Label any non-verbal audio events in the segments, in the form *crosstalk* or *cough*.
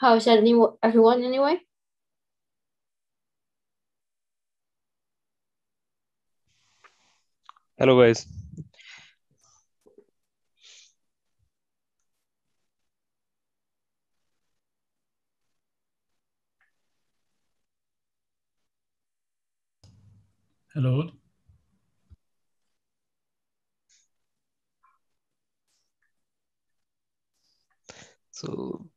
How is that everyone anyway? Hello, guys. Hello. So,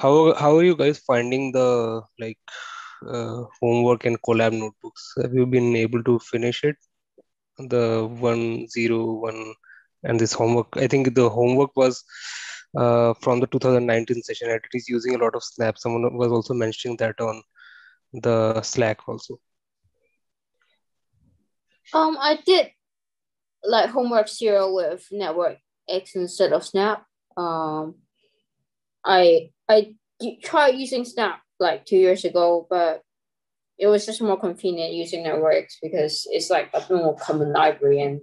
how how are you guys finding the like uh, homework and Colab notebooks? Have you been able to finish it? The one zero one and this homework. I think the homework was uh, from the 2019 session. It is using a lot of Snap. Someone was also mentioning that on the Slack also. Um, I did like homework zero with Network X instead of Snap. Um, I I tried using Snap like two years ago, but it was just more convenient using networks because it's like a more common library, and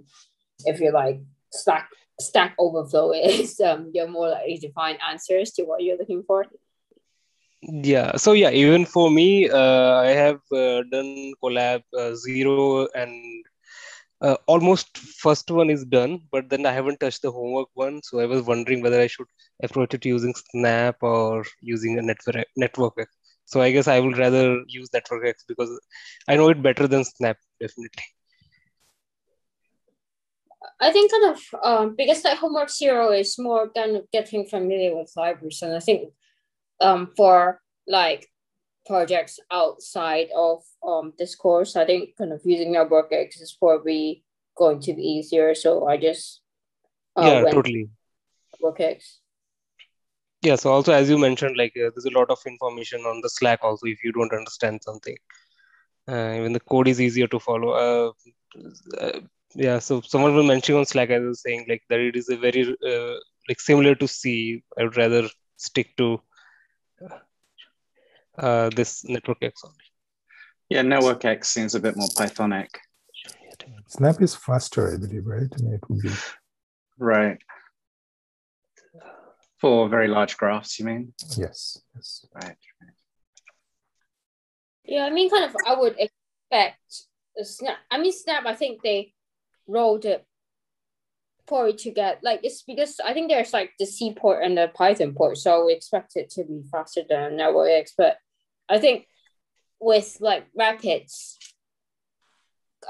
if you're like Stack Stack Overflow *laughs* is, um, you're more likely to find answers to what you're looking for. Yeah so yeah even for me uh, i have uh, done Colab uh, zero and uh, almost first one is done but then i haven't touched the homework one so i was wondering whether i should approach it using snap or using a network network so i guess i would rather use network x because i know it better than snap definitely. I think kind of um, because like homework zero is more kind of getting familiar with libraries, and I think um, for like projects outside of um, this course. I think kind of using Network X is probably going to be easier. So I just uh, yeah, totally Network X. Yeah. So also, as you mentioned, like uh, there's a lot of information on the Slack. Also, if you don't understand something, uh, even the code is easier to follow. Uh, uh yeah. So someone was mentioning on Slack, as I was saying, like that it is a very uh, like similar to C. I would rather stick to uh, this network X only. Yeah, network X seems a bit more Pythonic. Snap is faster, I believe, right? I mean, it would be right for very large graphs. You mean? Yes. Yes. Right. Yeah, I mean, kind of. I would expect Snap. I mean, Snap. I think they rolled it for it to get like it's because I think there's like the C port and the Python port, so we expect it to be faster than Network X. But I think with like Rapids,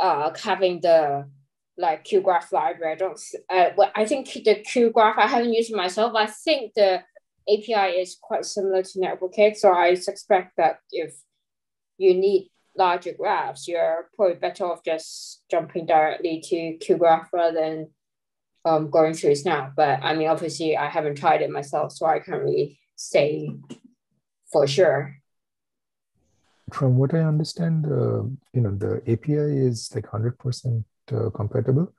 uh, having the like cuGraph library, I don't. Uh, well, I think the cuGraph I haven't used it myself. I think the API is quite similar to Network so I suspect that if you need larger graphs, you're probably better off just jumping directly to cuGraph rather than um, going through Snap. But I mean, obviously, I haven't tried it myself, so I can't really say for sure. From what I understand, uh, you know, the API is like hundred percent uh, compatible,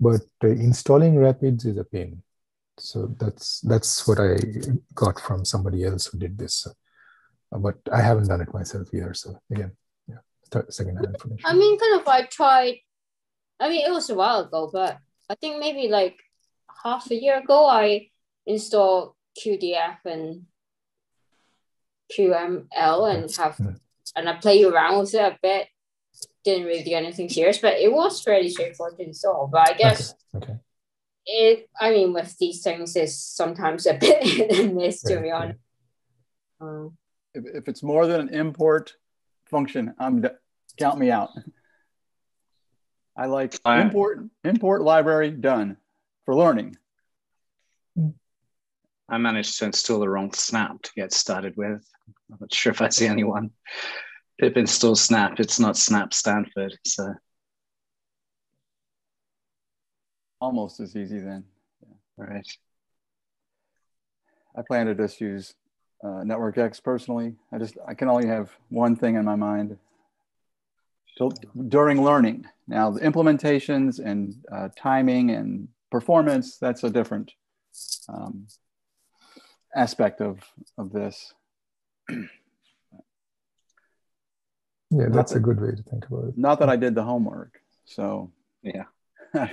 but uh, installing Rapids is a pain. So that's that's what I got from somebody else who did this. But I haven't done it myself either. So again, yeah, second hand information. I mean, kind of, I tried. I mean, it was a while ago, but I think maybe like half a year ago, I installed cuDF and cuML and have and I play around with it a bit. Didn't really do anything serious, but it was fairly straightforward to install. But I guess okay. okay. it. I mean, with these things, is sometimes a *laughs* bit hit and miss. To be honest. Um, if, if it's more than an import function, I'm count me out. I like import import library done for learning. I managed to install the wrong snap to get started with. I'm not sure if I see anyone. Pip install snap. It's not snap Stanford. So almost as easy then. Yeah. Right. I plan to just use uh, Network X personally. I just I can only have one thing in my mind So during learning. Now, the implementations and uh, timing and performance, that's a different um, aspect of, of this. *clears throat* yeah, that's that, a good way to think about it. Not that I did the homework. So, yeah. *laughs*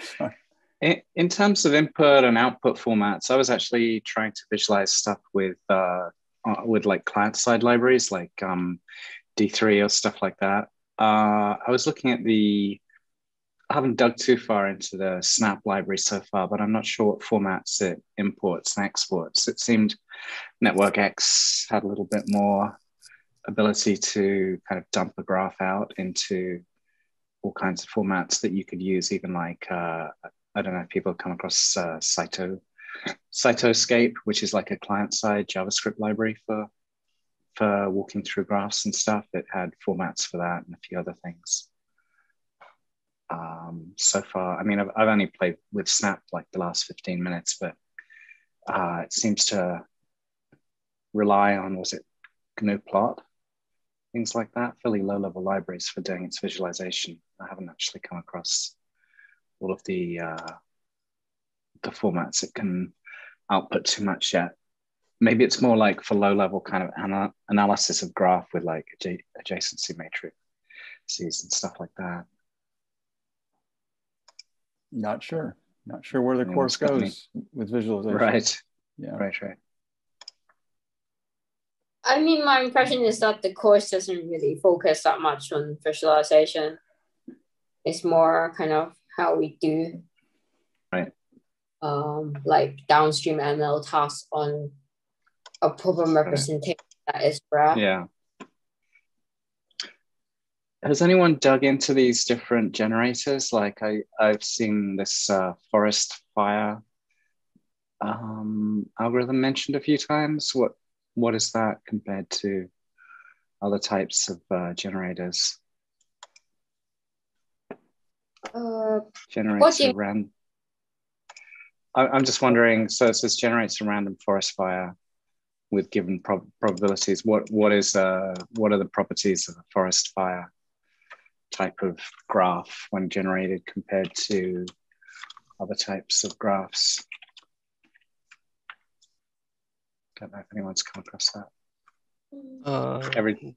in, in terms of input and output formats, I was actually trying to visualize stuff with uh, uh, with like client side libraries like um, D3 or stuff like that. Uh, I was looking at the, I haven't dug too far into the Snap library so far, but I'm not sure what formats it imports and exports. It seemed NetworkX had a little bit more ability to kind of dump a graph out into all kinds of formats that you could use, even like, uh, I don't know if people come across uh, Cyto, Cytoscape, which is like a client-side JavaScript library for for walking through graphs and stuff. It had formats for that and a few other things. Um, so far, I mean, I've, I've only played with Snap like the last 15 minutes, but uh, it seems to rely on, was it GNU plot? Things like that, fairly low level libraries for doing its visualization. I haven't actually come across all of the uh, the formats it can output too much yet maybe it's more like for low level kind of ana- analysis of graph with like adj- adjacency matrices and stuff like that. Not sure. Not sure where the yeah, course goes with visualization. Right. Yeah. Right. Right. I mean, my impression is that the course doesn't really focus that much on visualization. It's more kind of how we do, right? Um, like downstream ML tasks on a problem representation that is graph. Yeah. Has anyone dug into these different generators? Like I, I've seen this uh, forest fire um, algorithm mentioned a few times. What what is that compared to other types of uh, generators? Uh, generates a random. I'm just wondering. So it says generates a random forest fire with given prob probabilities. What what is uh, what are the properties of a forest fire type of graph when generated compared to other types of graphs? Don't know if anyone's come across that. Uh, Every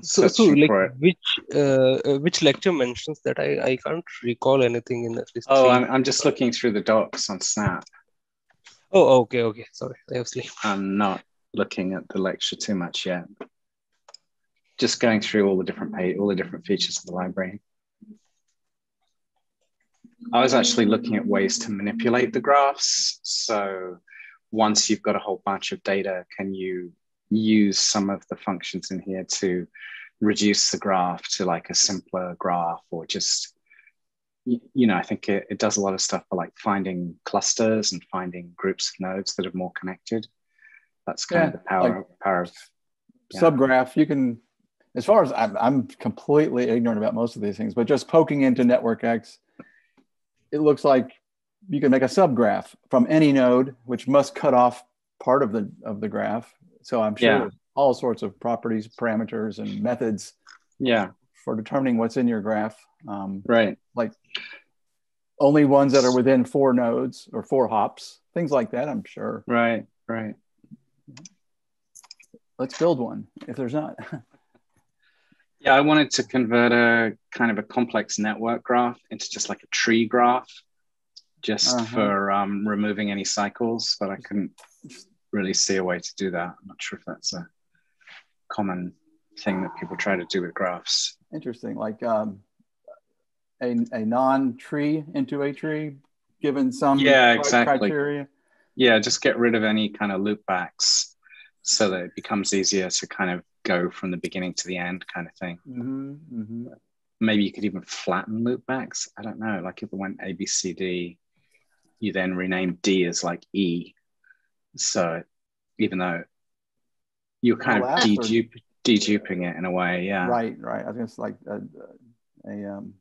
so, so like which uh, uh, which lecture mentions that I, I can't recall anything in this. Oh, I'm, I'm just looking through the docs on Snap. Oh, okay, okay. Sorry, I was. I'm not looking at the lecture too much yet. Just going through all the different page, all the different features of the library. I was actually looking at ways to manipulate the graphs. So once you've got a whole bunch of data, can you use some of the functions in here to reduce the graph to like a simpler graph or just you know, I think it, it does a lot of stuff for like finding clusters and finding groups of nodes that are more connected that's kind yeah, of the power like power of yeah. subgraph. You can, as far as I'm, I'm completely ignorant about most of these things, but just poking into NetworkX, it looks like you can make a subgraph from any node, which must cut off part of the of the graph. So I'm sure yeah. all sorts of properties, parameters, and methods. Yeah. For determining what's in your graph. Um, right. Like only ones that are within four nodes or four hops, things like that. I'm sure. Right. Right. Let's build one if there's not. *laughs* yeah, I wanted to convert a kind of a complex network graph into just like a tree graph, just uh-huh. for um, removing any cycles, but I couldn't really see a way to do that. I'm not sure if that's a common thing that people try to do with graphs. Interesting, like um, a, a non-tree into a tree, given some yeah, exactly. criteria. Yeah, just get rid of any kind of loopbacks so that it becomes easier to kind of go from the beginning to the end kind of thing. Mm-hmm, mm-hmm. Maybe you could even flatten loopbacks. I don't know. Like if it went A, B, C, D, you then rename D as like E. So even though you're kind of dedupe, deduping it in a way, yeah. Right, right. I think it's like a, a um,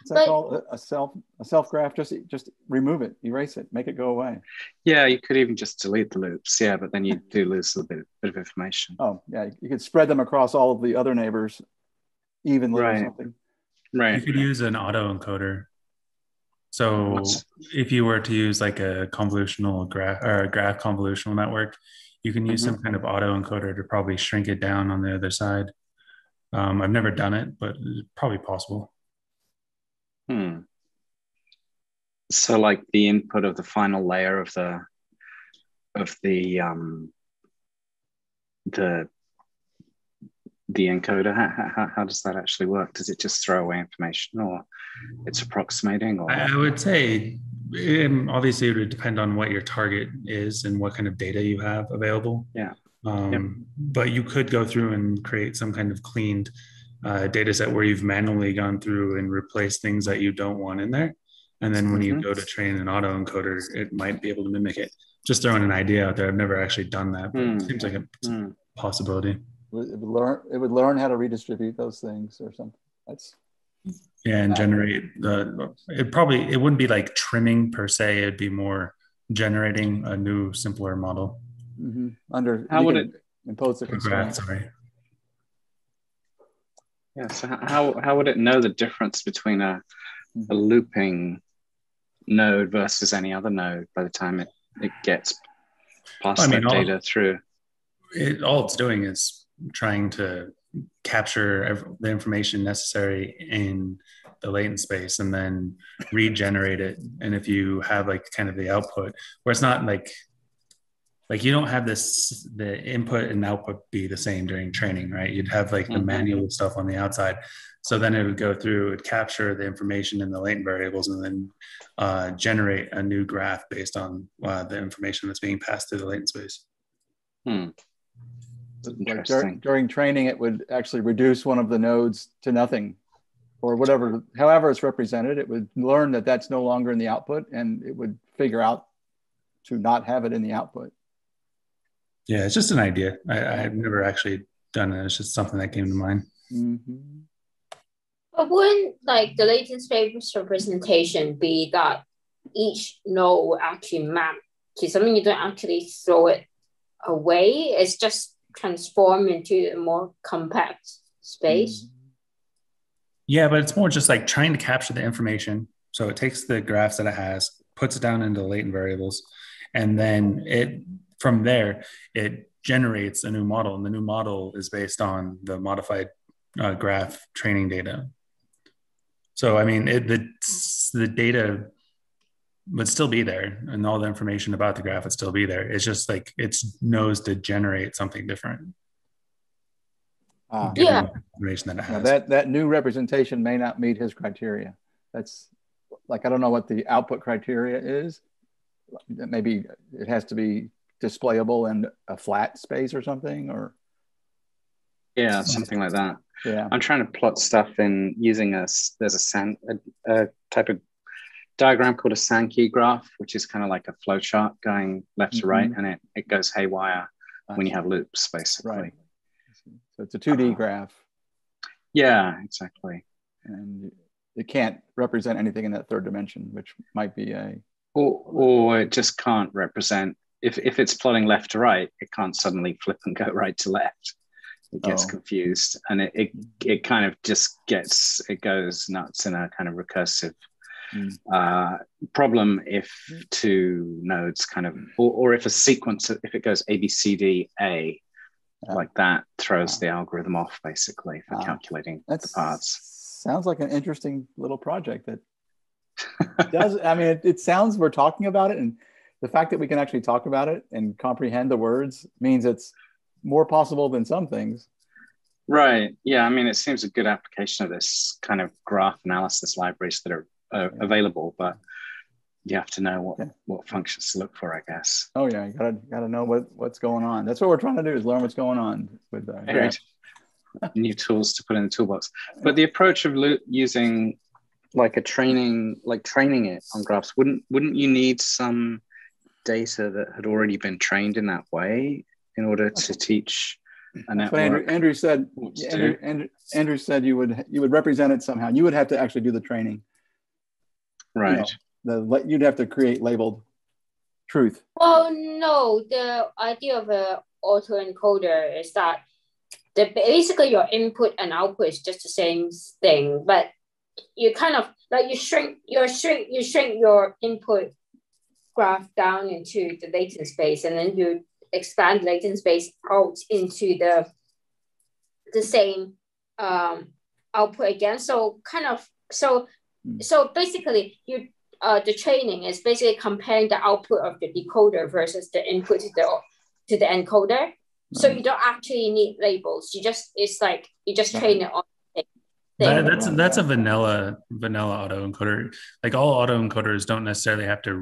What's that but, called? A self a self graph. Just just remove it, erase it, make it go away. Yeah, you could even just delete the loops. Yeah, but then you do lose a bit, bit of information. Oh yeah, you could spread them across all of the other neighbors evenly right. or something. Right. You could use an autoencoder. So What's... if you were to use like a convolutional graph or a graph convolutional network, you can use mm-hmm. some kind of autoencoder to probably shrink it down on the other side. Um, I've never done it, but it's probably possible. Hmm. So, like the input of the final layer of the of the um, the the encoder? How, how, how does that actually work? Does it just throw away information, or it's approximating? Or I would say um, obviously it would depend on what your target is and what kind of data you have available. Yeah. Um, Yep. But you could go through and create some kind of cleaned uh, data set where you've manually gone through and replaced things that you don't want in there. And then when you go to train an autoencoder, it might be able to mimic it. Just throwing an idea out there. I've never actually done that, but Hmm. it seems like a Hmm. possibility. It would learn. It would learn how to redistribute those things or something. That's Yeah, and generate the. It probably it wouldn't be like trimming per se. It'd be more generating a new, simpler model. mhm. under. How would it impose the constraint? sorry. Yeah. So how how would it know the difference between a Mm-hmm. a looping node versus any other node by the time it, it gets past I mean, that all- data through? it, all it's doing is trying to capture the information necessary in the latent space and then regenerate it and if you have like kind of the output where it's not like like you don't have this the input and output be the same during training right you'd have like the Mhm. manual stuff on the outside so then it would go through it would capture the information in the latent variables and then uh, generate a new graph based on uh, the information that's being passed through the latent space Hmm. Like Interesting. dur- during training, it would actually reduce one of the nodes to nothing, or whatever. However, it's represented, it would learn that that's no longer in the output, and it would figure out to not have it in the output. Yeah, it's just an idea. I, I've never actually done it. It's just something that came to mind. Mhm. But wouldn't like the latent space representation be that each node will actually map to something you don't actually throw it away? It's just transform into a more compact space. Yeah, but it's more just like trying to capture the information. So it takes the graphs that it has, puts it down into latent variables, and then it from there it generates a new model, and the new model is based on the modified uh, graph training data. So I mean, it, the the data would still be there, and all the information about the graph would still be there. It's just like it knows to generate something different. Given Yeah. Information that it has. that that new representation may not meet his criteria. That's like I don't know what the output criteria is. Maybe it has to be displayable in a flat space or something, or Yeah, something like that. yeah. I'm trying to plot stuff in using a there's a san a, a type of diagram called a Sankey graph, which is kind of like a flow chart going left to right, mm-hmm. and it, it goes haywire when you have loops, basically. Right. So it's a 2D uh-huh. graph, Yeah, exactly. and it can't represent anything in that third dimension, which might be a Or or it just can't represent if if it's plotting left to right, it can't suddenly flip and go *laughs* right to left. It gets Oh. confused, and it, it it kind of just gets it goes nuts in a kind of recursive Mm. uh, problem if two nodes kind of or, or if a sequence if it goes A B C D A Ah. like that throws the algorithm off basically for calculating the paths. sounds like an interesting little project that *laughs* does. I mean, it, it sounds we're talking about it, and the fact that we can actually talk about it and comprehend the words means it's more possible than some things. Right. Yeah. I mean, it seems a good application of this kind of graph analysis libraries that are uh, available, but you have to know what, Yeah. what functions to look for, I guess. Oh yeah, you gotta gotta know what what's going on. That's what we're trying to do is learn what's going on with uh, Right. *laughs* New tools to put in the toolbox. But the approach of lo- using like a training, like training it on graphs, wouldn't wouldn't you need some data that had already been trained in that way in order to teach a That's what Andrew, network? Andrew said. Andrew. Andrew, Andrew said you would you would represent it somehow. You would have to actually do the training. Right. know, the you'd have to create labeled truth. Well, no, the idea of a autoencoder is that the basically your input and output is just the same thing, but you kind of like you shrink your shrink you shrink your input graph down into the latent space, and then you expand latent space out into the the same um, output again. So kind of so Hmm. so basically you uh, the training is basically comparing the output of the decoder versus the input to the to the encoder. So you don't actually need labels. You just it's like you just train it on. That, that's that's a vanilla vanilla autoencoder. Like all autoencoders don't necessarily have to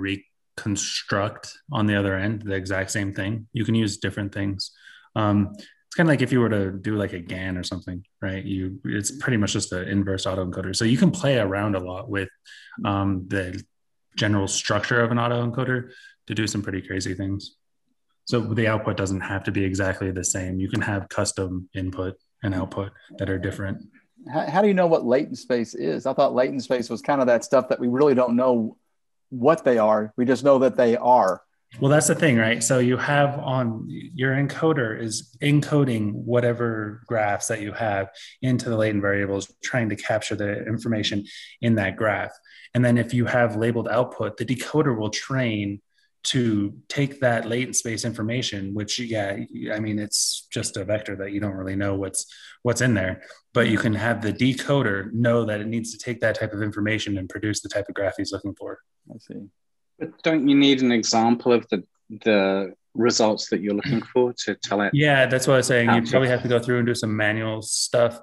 reconstruct on the other end the exact same thing. You can use different things. Um, it's kind of like if you were to do like a GAN or something, right? You it's pretty much just an inverse autoencoder. So you can play around a lot with um, the general structure of an autoencoder to do some pretty crazy things. So the output doesn't have to be exactly the same. You can have custom input and output that are different. How, how do you know what latent space is? I thought latent space was kind of that stuff that we really don't know what they are. We just know that they are. Well, that's the thing, right? So you have on your encoder is encoding whatever graphs that you have into the latent variables, trying to capture the information in that graph. And then if you have labeled output, the decoder will train to take that latent space information, which yeah, I mean it's just a vector that you don't really know what's what's in there, but you can have the decoder know that it needs to take that type of information and produce the type of graph he's looking for. I see. But don't you need an example of the the results that you're looking for to tell it? Yeah, that's what I was saying. You probably have to go through and do some manual stuff,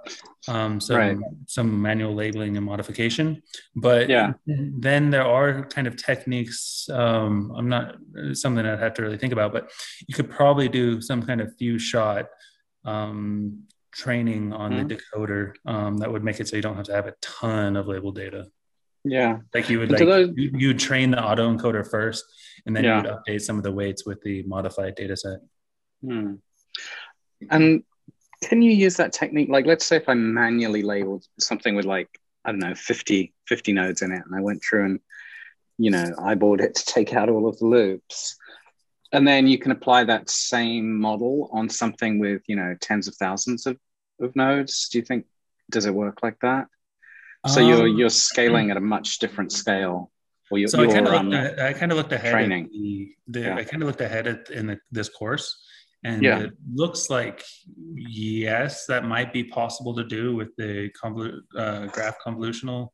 um, some Right. some manual labeling and modification. But Yeah. then there are kind of techniques. Um, I'm not something I'd have to really think about, but you could probably do some kind of few shot um, training on Mhm. the decoder um, that would make it so you don't have to have a ton of labeled data. Yeah. Like you would like those- you, you train the autoencoder first, and then Yeah. you would update some of the weights with the modified data set. Hmm. And can you use that technique? Like, let's say if I manually labeled something with like, I don't know, 50, 50 nodes in it, and I went through and, you know, eyeballed it to take out all of the loops. And then you can apply that same model on something with, you know, tens of thousands of, of nodes. Do you think, does it work like that? So you're Um, you're scaling at a much different scale, or you're, So I you're kind of um, looked, I kind of looked ahead. training. At the, the, Yeah. I kind of looked ahead at in the, this course, and Yeah. it looks like yes, that might be possible to do with the convolu- uh, graph convolutional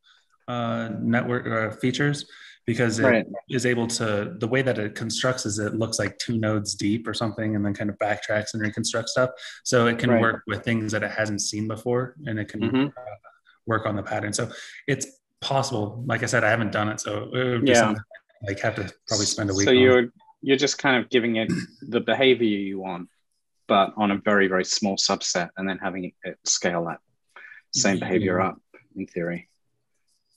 uh, network uh, features because it is right. able to the way that it constructs is it looks like two nodes deep or something and then kind of backtracks and reconstructs stuff so it can Right. work with things that it hasn't seen before and it can Mhm. uh, work on the pattern so it's possible like i said i haven't done it so it would be Yeah. something like have to probably spend a week So on. you're you're just kind of giving it the behavior you want, but on a very very small subset, and then having it, it scale that same behavior Yeah. up in theory.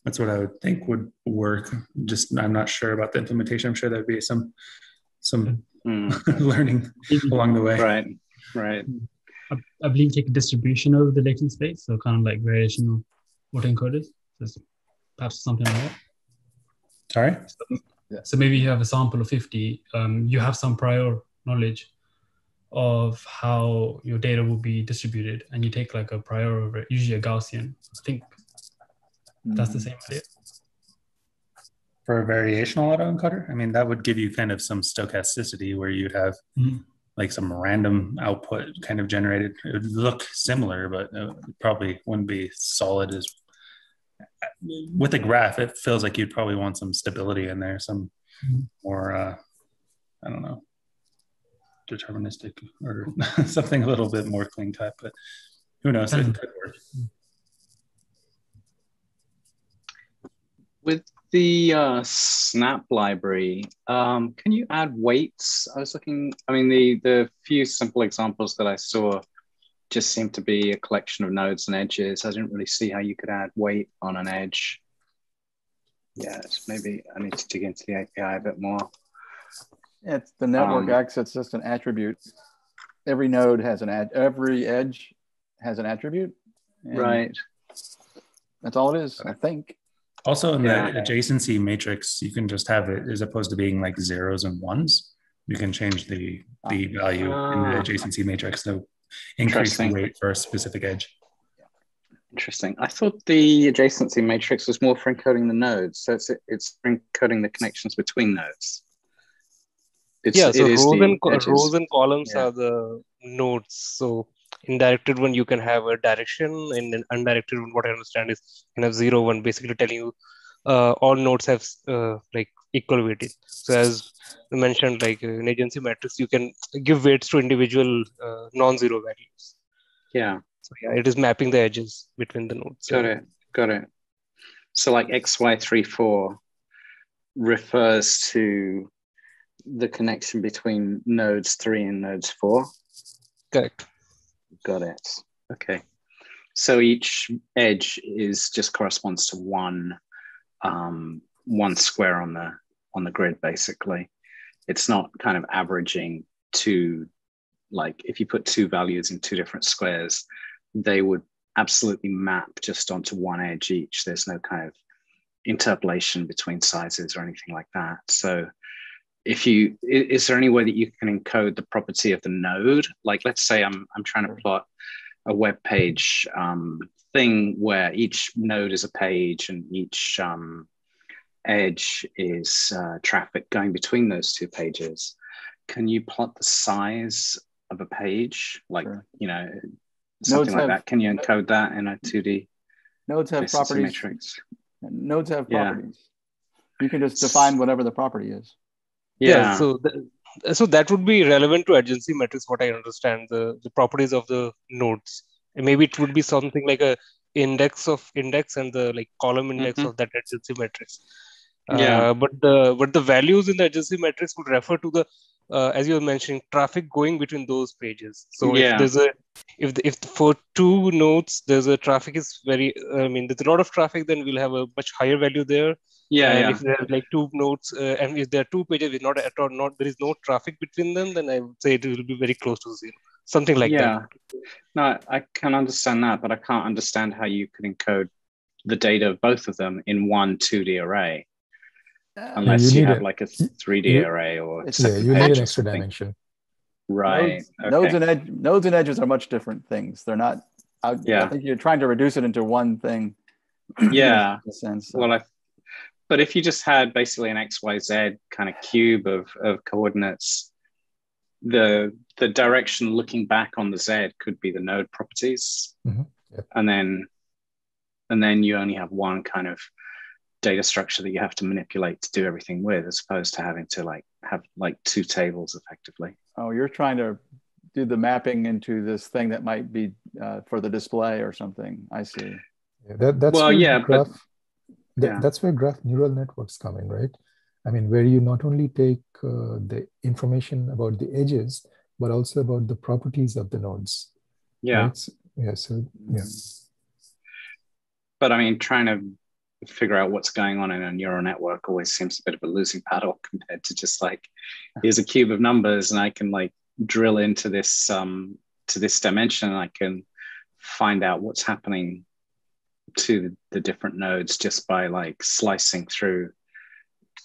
that's what i would think would work just i'm not sure about the implementation i'm sure there'd be some some Hmm. *laughs* learning along the way right, right. I, I believe take a distribution of the latent space, so kind of like variation of autoencoders. So perhaps something like that. sorry So maybe you have a sample of 50, um, you have some prior knowledge of how your data will be distributed, and you take like a prior over it, usually a Gaussian. I think that's the same idea. for a variational autoencoder i mean that would give you kind of some stochasticity where you'd have Mhm. Like some random output kind of generated. It would look similar but uh, it probably wouldn't be solid as with a graph it feels like you'd probably want some stability in there some Mhm. more uh i don't know deterministic or *laughs* something a little bit more clean type but who knows? It could work. With the uh, Snap library, um, can you add weights? I was looking. I mean, the the few simple examples that I saw just seemed to be a collection of nodes and edges. I didn't really see how you could add weight on an edge. Yeah, it's maybe I need to dig into the API a bit more. It's the network Um, just an attribute. Every node has an ad. Every edge has an attribute. Right. That's all it is. I think. Also, in Yeah. the adjacency matrix, you can just have it as opposed to being like zeros and ones. You can change the the value in the Ah. adjacency matrix to increase the weight for a specific edge. Interesting. I thought the adjacency matrix was more for encoding the nodes. So it's it's encoding the connections between nodes. It's, yeah, so rows and co- rows and columns Yeah. are the nodes. So in directed one, you can have a direction, and an undirected one, what I understand is you can have zero one, basically telling you uh, all nodes have uh, like equal weighting. So as mentioned, like uh, in adjacency matrix, you can give weights to individual uh, non-zero values. Yeah. So yeah, it is mapping the edges between the nodes. Got it. Got it. So like XY34 refers to the connection between nodes three and nodes four. Correct. Got it. Okay. So each edge is just corresponds to one um, one square on the on the grid, basically. It's not kind of averaging two, like if you put two values in two different squares, they would absolutely map just onto one edge each. There's no kind of interpolation between sizes or anything like that. So if you is there any way that you can encode the property of the node? Like let's say I'm I'm trying to plot a web page um, thing where each node is a page and each um, edge is uh, traffic going between those two pages. Can you plot the size of a page? Like, sure. you know, something nodes like have, that. Can you encode that in a 2D? Nodes have properties. Matrix? Nodes have properties. Yeah. You can just define whatever the property is. Yeah. yeah so, th- so that would be relevant to adjacency matrix. What I understand the the properties of the nodes. And maybe it would be something like a index of index and the like column index mm-hmm. of that adjacency matrix. Yeah. Uh, but the but the values in the adjacency matrix would refer to the uh, as you were mentioning, traffic going between those pages. So yeah. if there's a if the, if for two nodes there's a traffic is very I mean there's a lot of traffic, then we'll have a much higher value there. Yeah. And yeah. if there are like two nodes, uh, and if there are two pages with not at all not there is no traffic between them, then I would say it will be very close to zero. Something like yeah. that. No, I can understand that, but I can't understand how you could encode the data of both of them in one 2D array unless you, you have a, like a 3D you, array or yeah, you need an extra dimension. Right. Nodes, okay. nodes, and ed- nodes and edges are much different things. They're not. I, yeah. I think you're trying to reduce it into one thing. Yeah. *laughs* sense. So. Well, I, but if you just had basically an X Y Z kind of cube of of coordinates, the the direction looking back on the Z could be the node properties, mm-hmm. yep. and then and then you only have one kind of data structure that you have to manipulate to do everything with as opposed to having to like have like two tables effectively. Oh you're trying to do the mapping into this thing that might be uh, for the display or something. I see. Yeah, that, that's well yeah graph, but, that, yeah. that's where graph neural networks come in right? I mean where you not only take uh, the information about the edges but also about the properties of the nodes. Yeah. Right? yeah so yeah. But i mean trying to figure out what's going on in a neural network always seems a bit of a losing battle *laughs* compared to just like here's a cube of numbers and I can like drill into this um to this dimension and I can find out what's happening to the different nodes just by like slicing through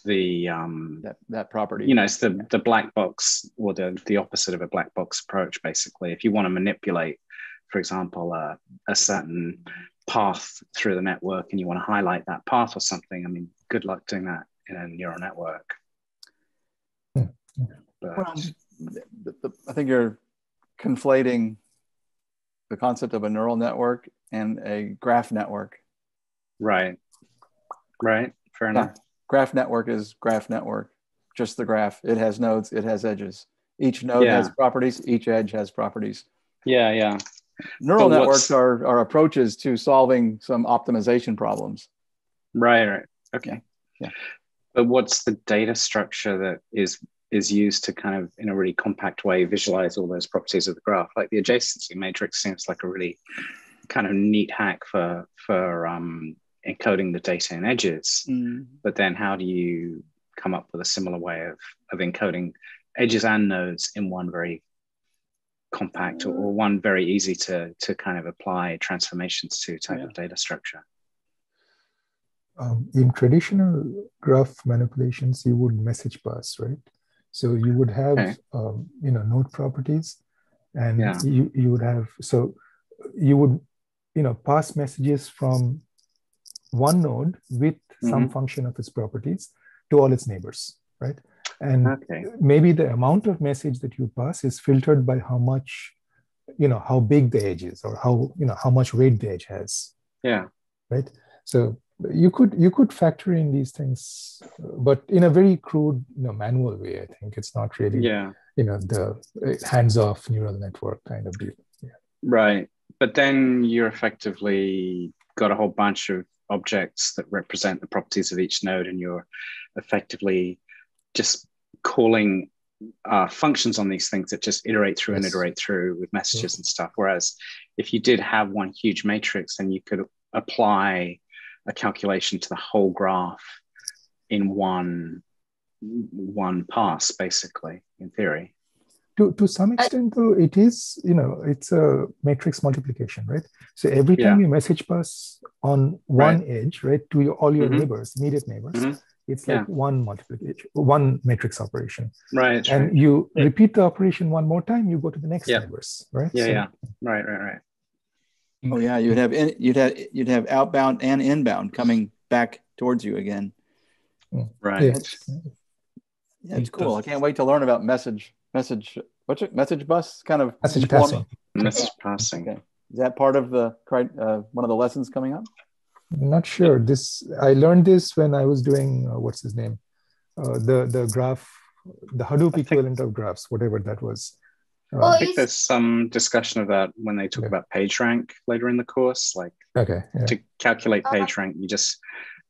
the um that, that property. you know it's the the black box or the the opposite of a black box approach basically. If you want to manipulate for example uh, a certain path through the network and you want to highlight that path or something, I mean, good luck doing that in a neural network. Hmm. But, well, the, the, I think you're conflating the concept of a neural network and a graph network. Right. Right. Fair enough. Yeah. Graph network is graph network, just the graph. It has nodes, it has edges. Each node yeah. has properties, each edge has properties. Yeah, yeah. Neural but networks are, are approaches to solving some optimization problems. Right, right. Okay. Yeah. But what's the data structure that is is used to kind of in a really compact way visualize all those properties of the graph? Like the adjacency matrix seems like a really kind of neat hack for for um, encoding the data in edges. Mm. But then how do you come up with a similar way of of encoding edges and nodes in one very compact or, one very easy to to kind of apply transformations to type yeah. of data structure? Um, in traditional graph manipulations, you would message pass, right? So you would have okay. um, you know node properties, and yeah. you you would have so you would you know pass messages from one node with mm-hmm. some function of its properties to all its neighbors, right? And okay. maybe the amount of message that you pass is filtered by how much you know how big the edge is or how you know how much weight the edge has yeah right so you could you could factor in these things, but in a very crude, you know, manual way. I think it's not really, Yeah. you know, the uh, hands-off neural network kind of deal. Yeah. Right. But then you're effectively got a whole bunch of objects that represent the properties of each node, and you're effectively just calling uh, functions on these things that just iterate through and iterate through with messages and stuff. Whereas if you did have one huge matrix, then you could apply a calculation to the whole graph in one one pass, basically, in theory. To to some extent, though, it is you know it's a matrix multiplication, right? So every time you message pass on one edge, right, to your, all your Mhm. neighbors, immediate neighbors, Mhm. It's like one multiplication, one matrix operation. Right. and right. you Yeah. repeat the operation one more time, you go to the next Yeah. neighbors, right? Yeah, So- yeah. Right, right, right. Oh yeah, you'd have in, you'd have you'd have outbound and inbound coming back towards you again. Right. Yeah. Yeah, it's cool. I can't wait to learn about message message what's it message bus kind of Message inform- passing. Message passing. Okay. Is that part of the uh, one of the lessons coming up? Not sure. This I learned this when I was doing uh, what's his name, uh, the the graph, the Hadoop equivalent of graphs, whatever that was. Uh, Well, I think there's some discussion of that when they talk Yeah. about pagerank later in the course. Like okay. Yeah. to calculate Uh-huh. page rank, you just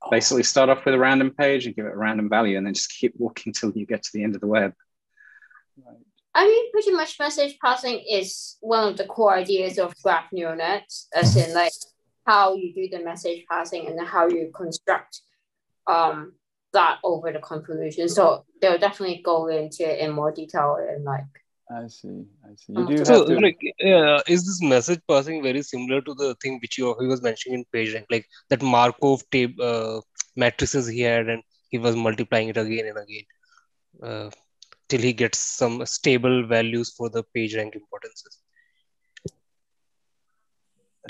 basically start off with a random page and give it a random value, and then just keep walking till you get to the end of the web. I mean, pretty much message passing is one of the core ideas of graph neural nets, as in like how you do the message passing and how you construct um that over the convolution. So they'll definitely go into it in more detail and like I see. I see. You do So, So, have to. like, uh, is this message passing very similar to the thing which you he was mentioning in PageRank, like that Markov tape uh, matrices he had, and he was multiplying it again and again uh, till he gets some stable values for the PageRank importances.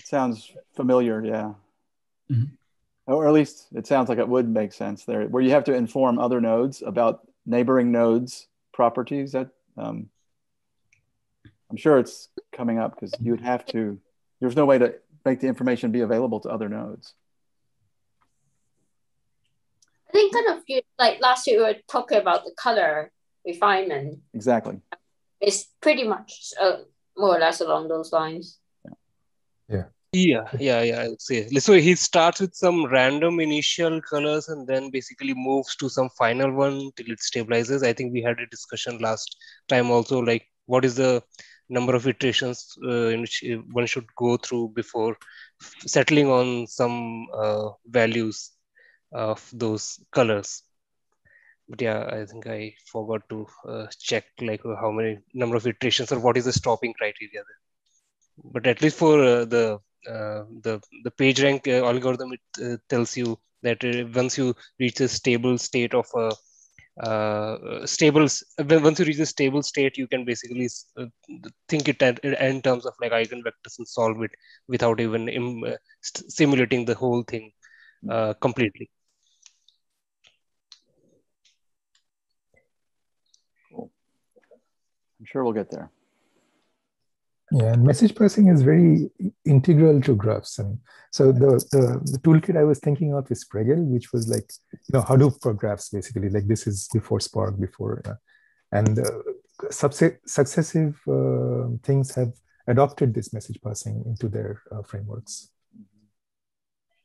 It sounds familiar. Yeah. Mhm. Or at least it sounds like it would make sense there, where you have to inform other nodes about neighboring nodes' properties. That um, I'm sure it's coming up because you'd have to. There's no way to make the information be available to other nodes. I think kind of you like last year we were talking about the color refinement. Exactly. It's pretty much uh, more or less along those lines. Yeah, yeah, yeah. I would say. So he starts with some random initial colors and then basically moves to some final one till it stabilizes. I think we had a discussion last time also, like what is the number of iterations uh, in which uh, one should go through before settling on some uh, values of those colors. But yeah, I think I forgot to uh, check like how many number of iterations or what is the stopping criteria there. But at least for uh, the the the page rank uh, algorithm it uh, tells you that uh, once you reach a stable state of a uh, stable once you reach a stable state you can basically uh, think it in terms of like eigenvectors and solve it without even uh, simulating the whole thing uh, completely. I'm sure we'll get there. Yeah, and message passing is very integral to graphs. And so the, the, the toolkit I was thinking of is Pregel, which was like, you know, Hadoop for graphs, basically. Like this is before Spark, before, uh, and uh, subse- successive uh, things have adopted this message passing into their uh, frameworks.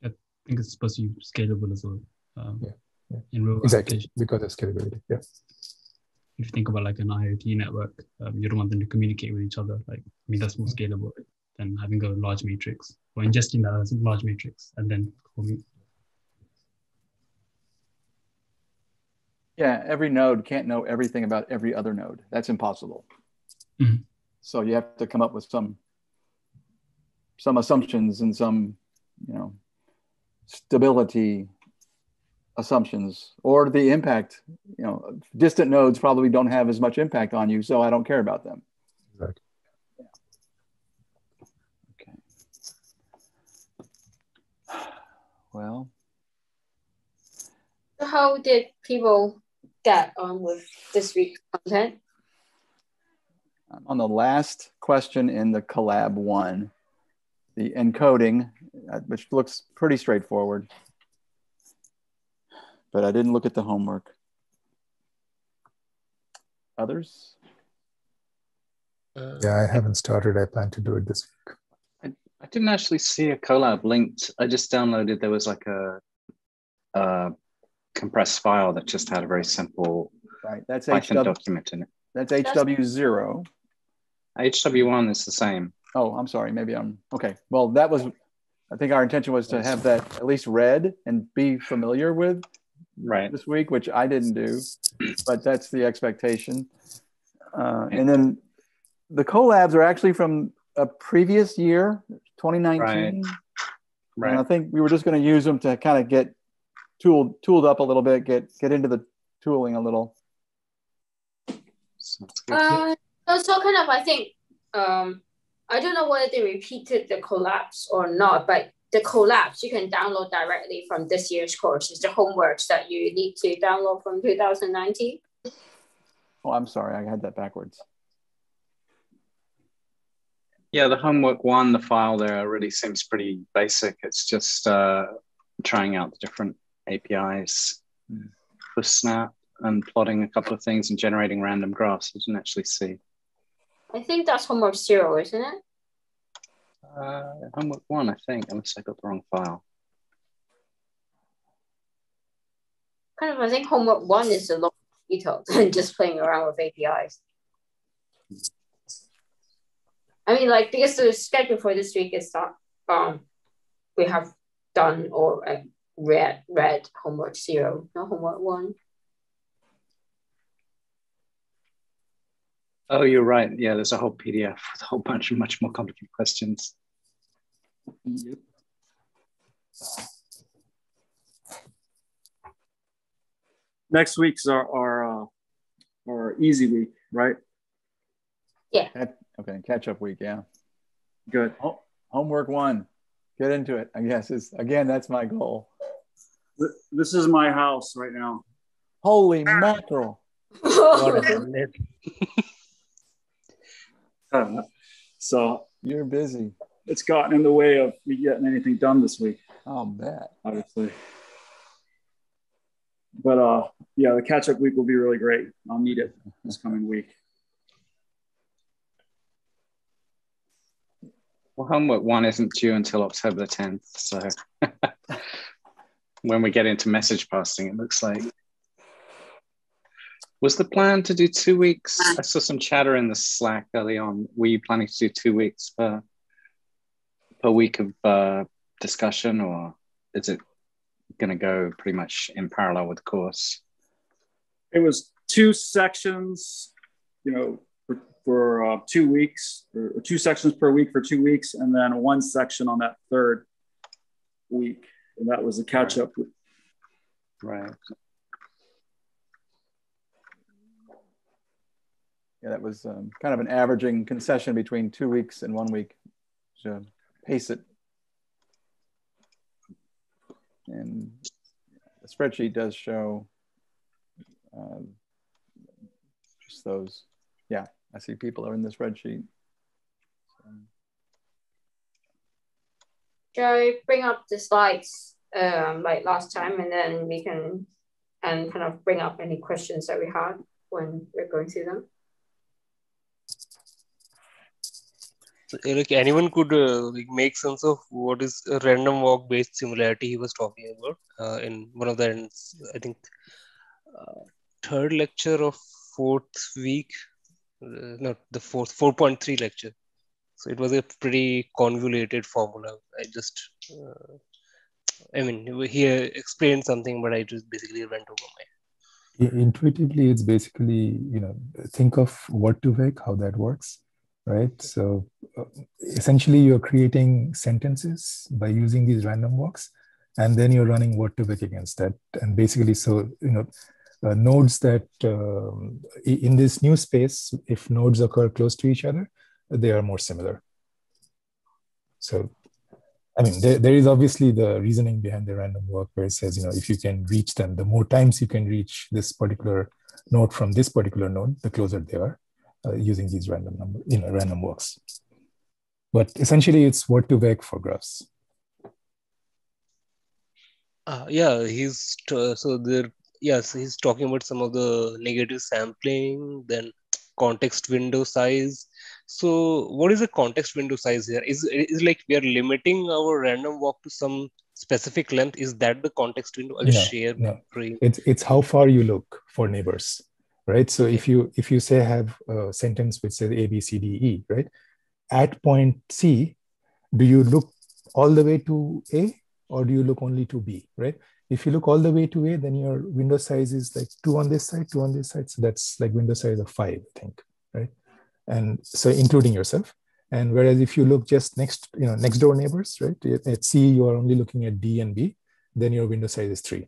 I think it's supposed to be scalable as well. Um, Yeah, yeah. In real Exactly, because of scalability. Yeah. If you think about like an IoT network, um, you don't want them to communicate with each other. Like, I mean, that's more scalable than having a large matrix or ingesting that as a large matrix and then. Yeah, every node can't know everything about every other node. That's impossible. Mhm. So you have to come up with some some assumptions and some, you know, stability assumptions or the impact. You know, distant nodes probably don't have as much impact on you, so I don't care about them. Right. Okay. Well, So how did people get on with this week's content? on the last question in the Colab one, the encoding, uh, which looks pretty straightforward. But I didn't look at the homework. Others? Uh, Yeah, I haven't started. I plan to do it this week. I didn't actually see a Colab linked. I just downloaded. There was like a, a compressed file that just had a very simple Right, that's Python HW, document in it. that's HW0. HW1 is the same. Oh, I'm sorry. Maybe I'm okay. Well, that was, I think our intention was to have that at least read and be familiar with Right. this week, which I didn't do, but that's the expectation. Uh, and then the Colabs are actually from a previous year, 2019. Right. And I think we were just going to use them to kind of get tooled tooled up a little bit, get get into the tooling a little. Uh, so, so kind of, I think, um, I don't know whether they repeated the Colabs or not, but the Colabs you can download directly from this year's course. It's the homeworks that you need to download from 2019. Oh, I'm sorry, I had that backwards. Yeah, the homework one, the file there really seems pretty basic. It's just uh, trying out the different APIs Hmm. for Snap and plotting a couple of things and generating random graphs. I didn't actually see. I think that's homework zero, isn't it? Uh, homework one, I think, unless I got the wrong file. Kind of, I think homework one is a lot detailed than *laughs* just playing around with APIs. I mean, like because the schedule for this week is that um we have done or uh, read read homework zero, not homework one. Oh, you're right. Yeah, there's a whole PDF with a whole bunch of much more complicated questions. Yep. Next week's our our, uh, our easy week, right? Yeah. Okay, catch up week. Yeah. Good. Ho- homework one. Get into it. I guess is again. That's my goal. This is my house right now. Holy mackerel! *laughs* *laughs* what a minute. So You're busy. it's gotten in the way of me getting anything done this week, I'll bet. obviously. But uh, yeah, the catch up week will be really great. I'll need it this coming week. Well, homework one isn't due until October the 10th. So *laughs* when we get into message passing, it looks like. Was the plan to do two weeks? I saw some chatter in the Slack early on. Were you planning to do two weeks per, per week of uh, discussion, or is it going to go pretty much in parallel with the course? It was two sections, you know, for, for uh, two weeks, or or two sections per week for two weeks, and then one section on that third week, and that was a catch up. Right. Yeah, that was um, kind of an averaging concession between two weeks and one week to pace it. And the spreadsheet does show um, just those. Yeah, I see people are in the spreadsheet. So, I bring up the slides um, like last time, and then we can and kind of bring up any questions that we had when we're going through them. So, like anyone could uh, like make sense of what is a random walk based similarity he was talking about uh, in one of the ends, I think uh, third lecture of fourth week, uh, not the fourth four point three lecture. So it was a pretty convoluted formula. I just, uh, I mean, he explained something, but I just basically went over my. Intuitively, it's basically, you know, think of word2vec, how that works, right? So uh, essentially, you're creating sentences by using these random walks, and then you're running word2vec against that. And basically, so, you know, uh, nodes that um, in this new space, if nodes occur close to each other, they are more similar. So, I mean, there, there is obviously the reasoning behind the random walk where it says, you know, if you can reach them, the more times you can reach this particular node from this particular node, the closer they are uh, using these random number, you know, random walks. But essentially, it's word2vec for graphs. Uh, yeah, he's so there. Yes, he's talking about some of the negative sampling, then context window size. So, what is the context window size here? Is is like we are limiting our random walk to some specific length? Is that the context window? I'll No, share no. It's it's how far you look for neighbors, right? So if you if you say have a sentence which says A B C D E, right? At point C, do you look all the way to A or do you look only to B, right? If you look all the way to A, then your window size is like two on this side, two on this side. So that's like window size of five, I think, right? And so including yourself. And whereas if you look just next, you know, next door neighbors, right? At C, you are only looking at D and B, then your window size is three.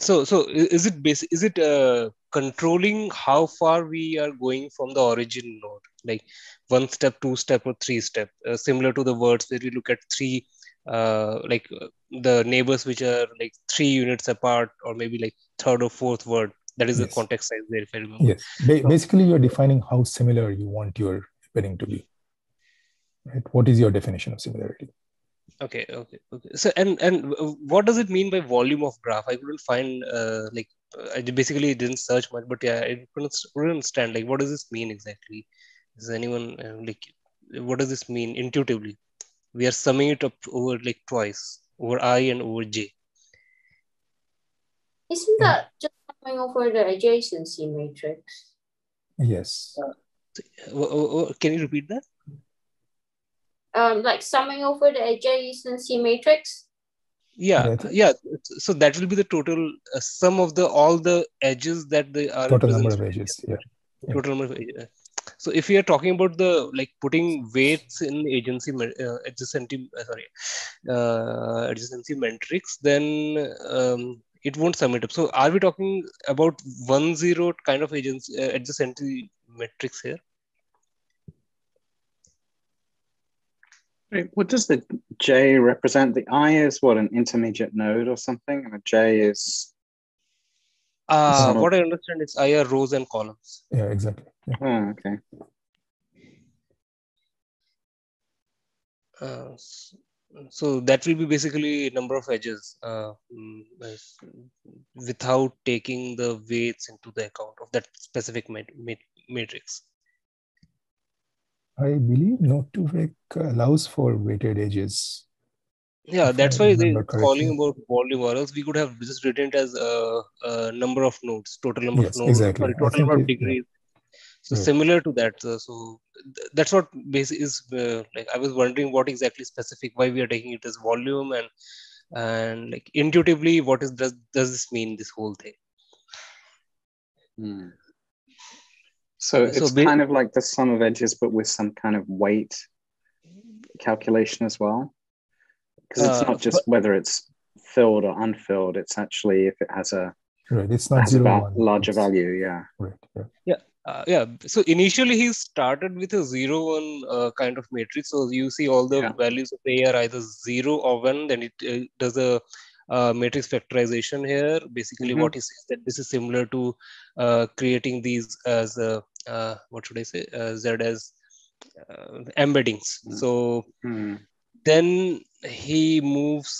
So, so is it basic? Is it uh, controlling how far we are going from the origin node, like one step, two step, or three step, uh, similar to the words where we look at three, uh, like uh, the neighbors which are like three units apart, or maybe like third or fourth word. That is the context size there, if I remember. Yes. Ba- basically, you're defining how similar you want your embedding to be. Right? What is your definition of similarity? Okay, okay, okay. So, and and uh, what does it mean by volume of graph? I couldn't find uh, like uh, I basically didn't search much, but yeah, I couldn't, couldn't understand like what does this mean exactly? is anyone uh, like what does this mean intuitively? We are summing it up over like twice over I and over J. Isn't that just coming over the adjacency matrix? Yes. Wh- wh- wh- Can you repeat that? Um, like summing over the adjacency matrix? Yeah, yeah. So that will be the total uh, sum of the all the edges that they are Total number of edges. Yeah. Yeah. total number of uh, so if we are talking about the like putting weights in agency uh, adjacency uh, sorry uh, adjacency matrix then um, it won't sum it up so are we talking about one zero kind of agency uh, adjacency matrix here What does the J represent? The I is what an intermediate node or something, and a J is uh, Sum of- what i understand is i are rows and columns Yeah, exactly. Yeah. oh, okay. uh, s- so that will be basically number of edges uh, mm, without taking the weights into the account of that specific mat- mat- matrix I believe Node2Vec allows for weighted edges. Yeah, if that's I why they remember it's calling about volume, or else we could have just written it as a, a number of nodes, total number Yes, of nodes, exactly. sorry, total number of think it- yeah. degrees. So Right. similar to that. So, so th- that's what basic is. Uh, like I was wondering what exactly specific why we are taking it as volume and and like intuitively what is does does this mean this whole thing? Hmm. So So it's kind of like the sum of edges, but with some kind of weight calculation as well. Because it's Uh, not just whether it's filled or unfilled; it's actually if it has a Right. It's not has zero va- one. larger It's- value. Yeah. Right. Yeah. Uh, yeah. So initially he started with a zero one uh, kind of matrix. So you see all the Yeah. values of A are either zero or one. Then it uh, does a uh, matrix factorization here. Basically, Mhm. what he says that this is similar to uh, creating these as uh, uh, what should I say? Uh, Z as embeddings. Mm. So Hmm. then he moves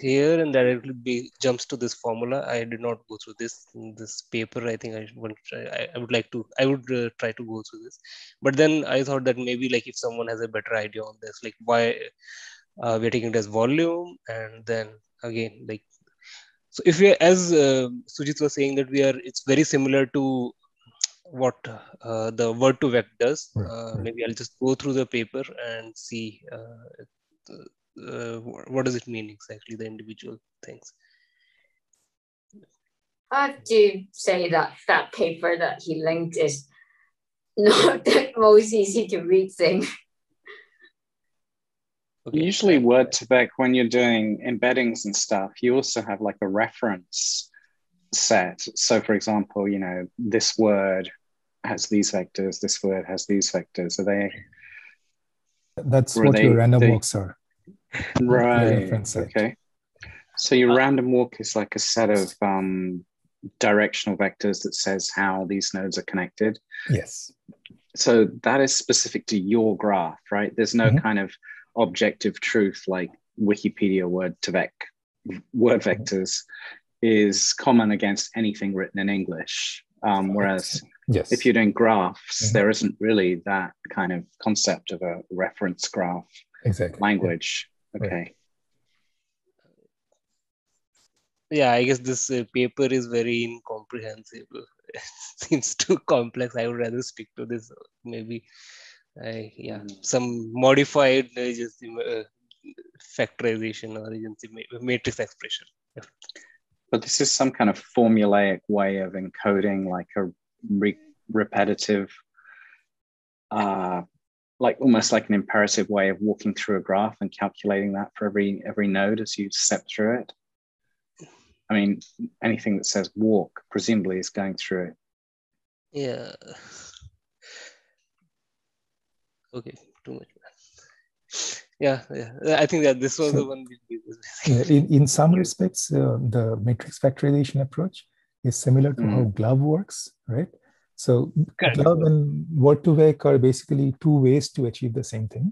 here and directly be, jumps to this formula. I did not go through this in this paper. I think I want try. I, I would like to. I would uh, try to go through this. But then I thought that maybe like if someone has a better idea on this, like why uh, we're taking it as volume, and then again like so if we as uh, Sujit was saying that we are, it's very similar to what uh, the word2vec does. Uh. Maybe I'll just go through the paper and see uh, uh, what what does it mean exactly, the individual things. I have to say that that paper that he linked is *laughs* not the most easy to read thing. Okay. Usually, word2vec when you're doing embeddings and stuff, you also have like a reference set. So, for example, you know, this word has these vectors, this word has these vectors. Are they That's Were what your random they- walks are. right? Okay. So your random walk is like a set of um, directional vectors that says how these nodes are connected. Yes. So that is specific to your graph, right? There's no Mhm. kind of objective truth like Wikipedia word2vec word vectors is common against anything written in English. Um, whereas Yes. if you're doing graphs, Mhm. there isn't really that kind of concept of a reference graph exactly. language. Right. Okay. Yeah, I guess this uh, paper is very incomprehensible. *laughs* It seems too complex. I would rather stick to this. uh, Maybe, I yeah, Mm. some modified uh, uh, factorization or adjacency ma- matrix expression. But this is some kind of formulaic way of encoding, like a re- repetitive, uh, like almost like an imperative way of walking through a graph and calculating that for every every node as you step through it. I mean, anything that says walk presumably is going through it. Yeah. Okay, too much. Yeah, yeah. I think that this was the one. we- we- Yeah, in, in some respects, uh, the matrix factorization approach is similar to how GloVe works, right? So Correct. GloVe and Word2Vec are basically two ways to achieve the same thing.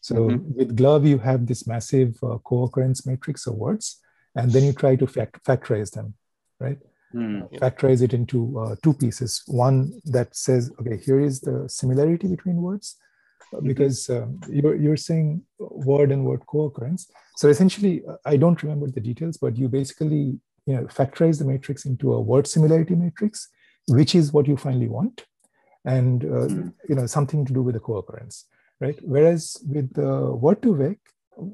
So Mhm. with GloVe, you have this massive uh, co-occurrence matrix of words, and then you try to fact- factorize them, right? Yeah. Factorize it into uh, two pieces. One that says, okay, here is the similarity between words, because um, you're, you're saying word and word co-occurrence. So essentially, I don't remember the details, but you basically you know factorize the matrix into a word similarity matrix, which is what you finally want, and uh, Mhm. you know something to do with the co-occurrence, right? Whereas with the Word2Vec,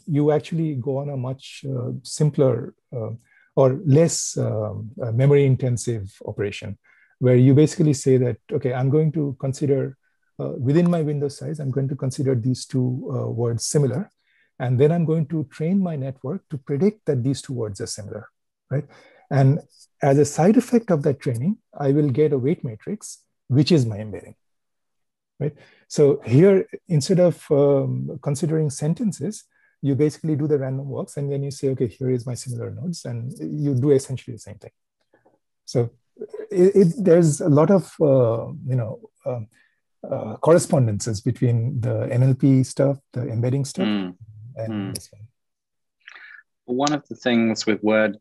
you actually go on a much uh, simpler uh, or less um, uh, memory intensive operation, where you basically say that okay, I'm going to consider within my window size, I'm going to consider these two uh, words similar. And then I'm going to train my network to predict that these two words are similar, right? And as a side effect of that training, I will get a weight matrix, which is my embedding, right? So here, instead of um, considering sentences, you basically do the random walks and then you say, okay, here is my similar nodes, and you do essentially the same thing. So it, it, there's a lot of, uh, you know, um, uh, correspondences between the NLP stuff, the embedding stuff, Hmm. and Mm. this one. One of the things with word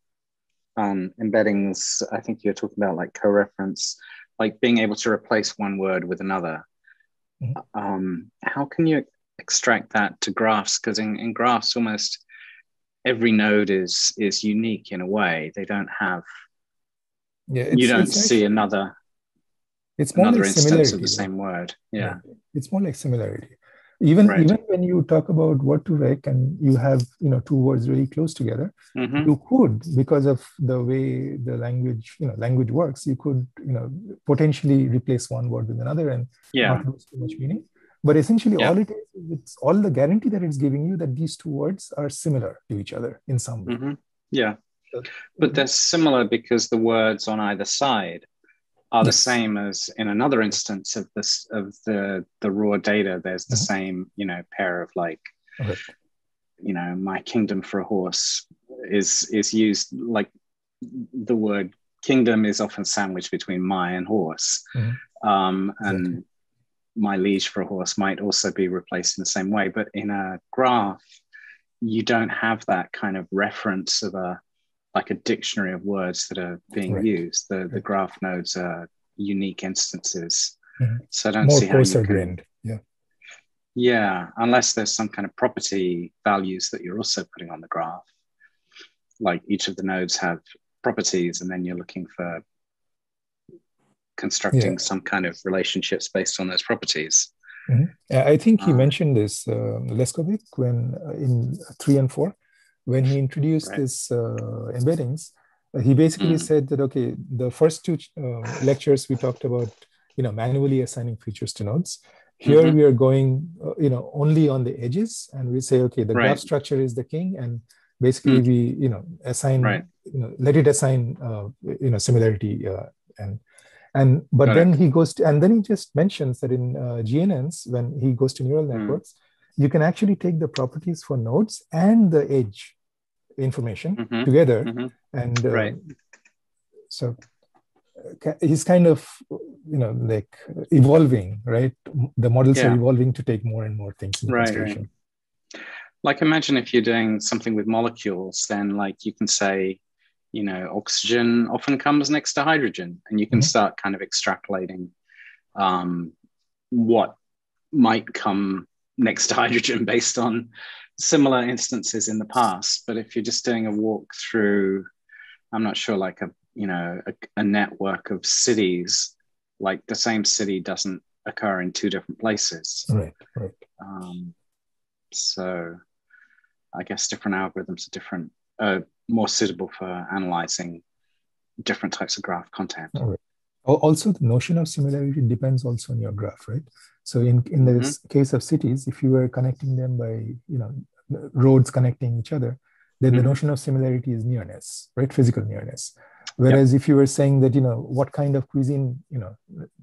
um, embeddings, I think you're talking about like co-reference, like being able to replace one word with another. Mhm. Um, how can you extract that to graphs? Because in, in graphs, almost every node is is unique in a way. They don't have. Yeah, you don't see actually- another It's more another like instance similarity. of the same word. Yeah. It's more like similarity. Even Right. even when you talk about word2vec and you have you know two words really close together, Mhm. you could because of the way the language you know language works, you could you know potentially replace one word with another and Yeah. not lose too much meaning. But essentially, Yeah. all it is, it's all the guarantee that it's giving you that these two words are similar to each other in some way. Mhm. Yeah. So- But they're similar because the words on either side are the Yes. same as in another instance of this of the the raw data. There's the Mhm. same, you know, pair of like, Okay. you know, my kingdom for a horse is is used like the word kingdom is often sandwiched between my and horse. Mhm. Um, and my liege for a horse might also be replaced in the same way. But in a graph, you don't have that kind of reference of a like a dictionary of words that are being used. The the graph nodes are unique instances. Mhm. So I don't More see how you can. Yeah. Yeah, unless there's some kind of property values that you're also putting on the graph. Like each of the nodes have properties, and then you're looking for constructing Yeah. some kind of relationships based on those properties. Yeah, I think he Ah. mentioned this, uh, Leskovec, when uh, in three and four, when he introduced Right. this uh, embeddings, uh, he basically Mm. said that okay, the first two uh, lectures we talked about, you know, manually assigning features to nodes. Here Mhm. we are going, uh, you know, only on the edges, and we say okay, the graph structure is the king, and basically Mm. we, you know, assign, Right. you know, let it assign, uh, you know, similarity uh, and and but Got then he goes to, and then he just mentions that in uh, GNNs, when he goes to neural Hmm. networks, you can actually take the properties for nodes and the edge information Mhm. together. Mhm. And uh, Right. so he's kind of, you know, like evolving, right? The models are evolving to take more and more things into Right, right. consideration. like imagine if you're doing something with molecules, then like you can say, you know, oxygen often comes next to hydrogen, and you can Mhm. start kind of extrapolating um, what might come next to hydrogen based on similar instances in the past. But if you're just doing a walk through, I'm not sure, like a you know a, a network of cities, like the same city doesn't occur in two different places. Right, right. Um, so I guess different algorithms are different, uh, more suitable for analyzing different types of graph content. Right. Also, the notion of similarity depends also on your graph, right? So in, in the s- case of cities, if you were connecting them by, you know, roads connecting each other, then the Mhm. notion of similarity is nearness, right? Physical nearness. Whereas if you were saying that, you know, what kind of cuisine, you know,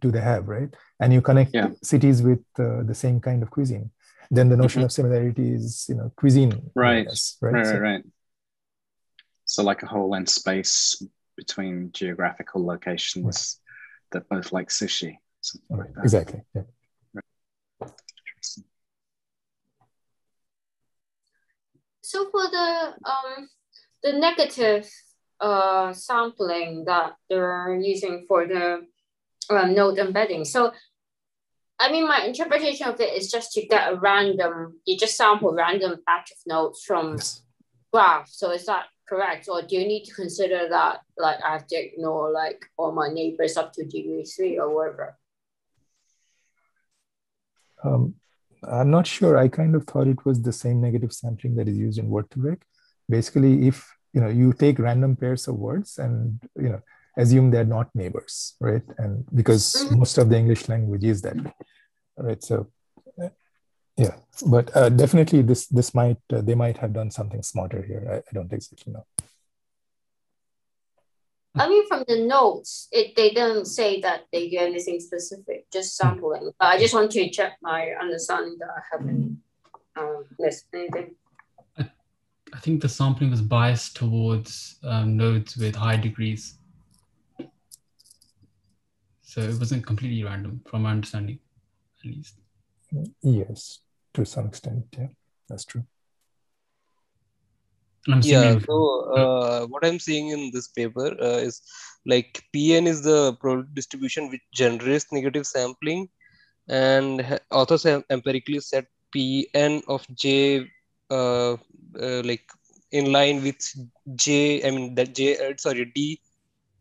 do they have, right? And you connect Yeah. cities with uh, the same kind of cuisine, then the notion of similarity is, you know, cuisine Mm-hmm. Right. nearness, right? Right, So- right, right. So like a whole in space between geographical locations that both like sushi. Right, like. Exactly. Yeah. So for the um the negative uh sampling that they're using for the uh, node embedding. So I mean my interpretation of it is just to get a random, you just sample random batch of nodes from Yes. graph. So is that correct? Or do you need to consider that like I have to ignore like all my neighbors up to degree three or whatever? Um, I'm not sure. I kind of thought it was the same negative sampling that is used in word2vec. Basically, if you know you take random pairs of words and you know assume they're not neighbors, right? And because Mhm. most of the English language is that way, right? So yeah, but uh, definitely this this might uh, they might have done something smarter here. I, I don't exactly know. I mean, from the notes, it they didn't say that they do anything specific, just sampling. But I just want to check my understanding that I haven't um, missed anything. I think the sampling was biased towards um, nodes with high degrees. So it wasn't completely random from my understanding, at least. Yes, to some extent, yeah, that's true. And I'm Yeah, assuming so uh, what I'm seeing in this paper uh, is like PN is the probability distribution which generates negative sampling, and authors have empirically set Pn of J uh, uh, like in line with J, I mean that J, uh, sorry, D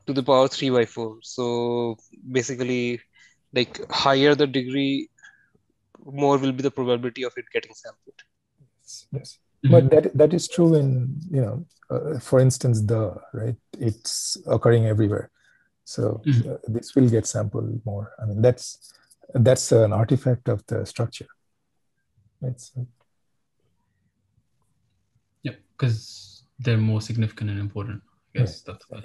to the power 3 by 4. So basically, like higher the degree, more will be the probability of it getting sampled. Yes, yes. Mhm. but that that is true in you know uh, for instance the right it's occurring everywhere so Mhm. uh, this will get sampled more i mean that's that's an artifact of the structure it's yeah, because they're more significant and important. I guess that's why.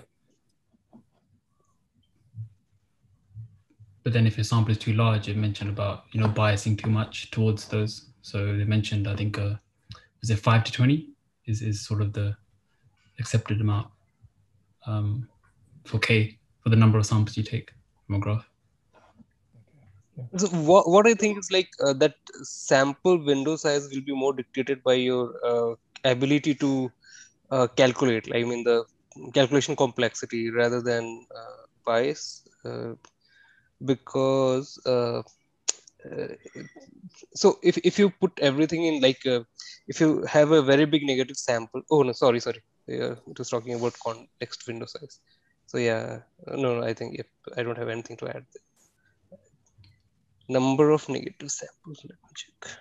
But then if your sample is too large, it mentioned about you know biasing too much towards those. So they mentioned I think uh, was it five to twenty is is sort of the accepted amount um, for k for the number of samples you take from a graph. So what, what I think is like uh, that sample window size will be more dictated by your uh, ability to uh, calculate. I mean the calculation complexity rather than uh, bias, uh, because uh, Uh, so if if you put everything in like uh, if you have a very big negative sample. Oh no, sorry, sorry. Yeah, it was talking about context window size. So yeah, uh, no, no I think if I don't have anything to add. Number of negative samples. Let me check.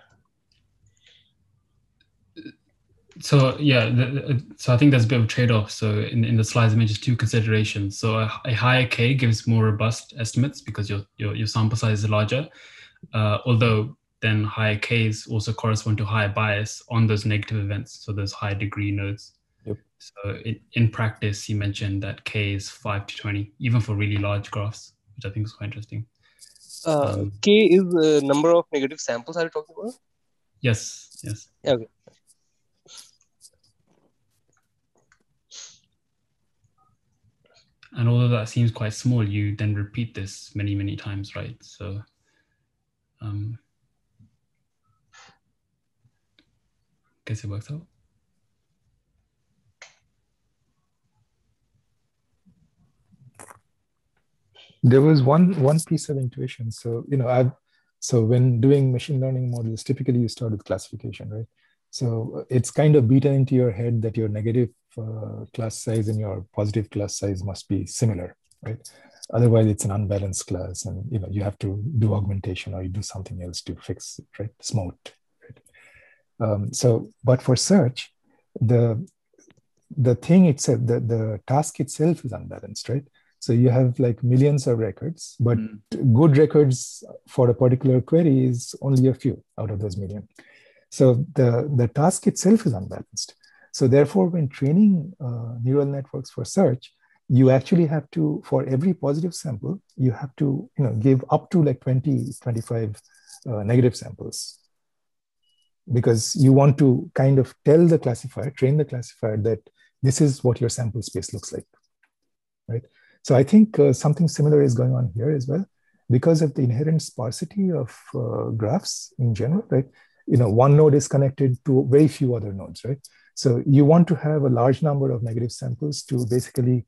So yeah, the, uh, so I think there's a bit of trade-off. So in, in the slides, I mentioned two considerations. So a, a higher k gives more robust estimates because your your, your sample size is larger. Uh, although then higher k's also correspond to higher bias on those negative events. So those high degree nodes. Yep. So in, in practice, you mentioned that k is five to twenty, even for really large graphs, which I think is quite interesting. Uh, Um, K is the number of negative samples. Are you talking about? Yes, yes. Okay. And although that seems quite small, you then repeat this many, many times, right? So, um, gets it works out. There was one one piece of intuition. So you know, I've so when doing machine learning models, typically you start with classification, right? So it's kind of beaten into your head that your negative uh, class size and your positive class size must be similar, right? Otherwise, it's an unbalanced class, and you know you have to do augmentation or you do something else to fix it, right? Smote. Right? Um, so, but for search, the the thing itself, the, the task itself is unbalanced, right? So you have like millions of records, but mm. good records for a particular query is only a few out of those million. So the, the task itself is unbalanced. So therefore, when training uh, neural networks for search, you actually have to, for every positive sample, you have to you know, give up to like 20, 25 uh, negative samples. Because you want to kind of tell the classifier, train the classifier that this is what your sample space looks like, right? So I think uh, something similar is going on here as well because of the inherent sparsity of uh, graphs in general, right? You know, one node is connected to very few other nodes, right? So you want to have a large number of negative samples to basically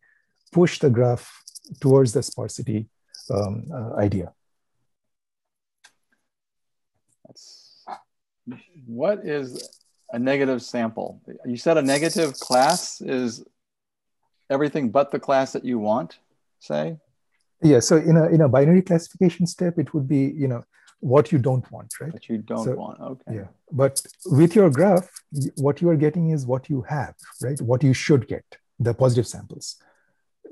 push the graph towards the sparsity um, uh, idea. That's, what is a negative sample? You said a negative class is everything but the class that you want? say? Yeah, so in a in a binary classification step, it would be you know what you don't want, right? What you don't so, want. Okay. Yeah, but with your graph, what you are getting is what you have, right? What you should get, the positive samples.